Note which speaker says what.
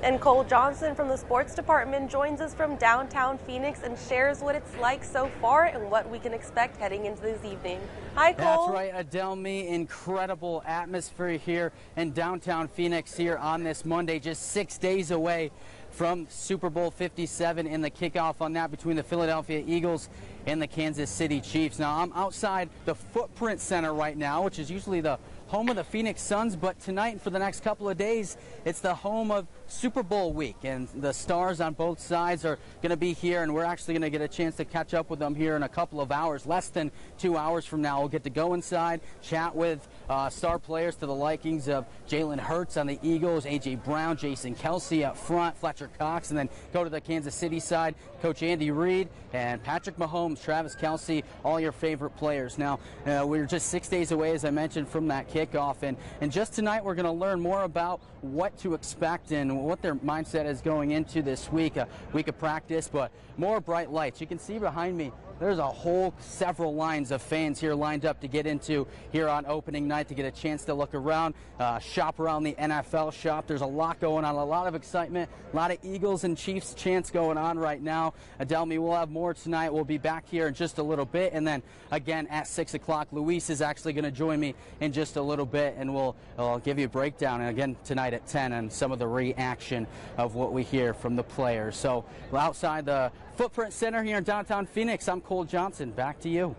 Speaker 1: And Cole Johnson from the sports department joins us from downtown Phoenix and shares what it's like so far and what we can expect heading into this evening. Hi, Cole.
Speaker 2: That's right, Adelmi. Incredible atmosphere here in downtown Phoenix here on this Monday, just six days away from Super Bowl 57 and the kickoff on that between the Philadelphia Eagles and the Kansas City Chiefs. Now, I'm outside the Footprint Center right now, which is usually the home of the Phoenix Suns, but tonight and for the next couple of days, it's the home of Super Bowl week, and the stars on both sides are going to be here, and we're actually going to get a chance to catch up with them here in a couple of hours, less than two hours from now. We'll get to go inside, chat with uh, star players to the likings of Jalen Hurts on the Eagles, A.J. Brown, Jason Kelce up front, Fletcher Cox, and then go to the Kansas City side, Coach Andy Reid and Patrick Mahomes, Travis Kelce, all your favorite players. Now, uh, we're just six days away, as I mentioned, from that kickoff, and, and just tonight we're going to learn more about what to expect and what their mindset is going into this week, a week of practice, but more bright lights. You can see behind me there's a whole several lines of fans here lined up to get into here on opening night to get a chance to look around, uh, shop around the NFL shop. There's a lot going on, a lot of excitement, a lot of Eagles and Chiefs chants going on right now. Adelmi, we'll have more tonight. We'll be back here in just a little bit. And then again at 6 o'clock, Luis is actually going to join me in just a little bit and we'll, I'll give you a breakdown. And again tonight at 10 and some of the reaction of what we hear from the players. So outside the Footprint Center here in downtown Phoenix, I'm Cole Johnson. Back to you.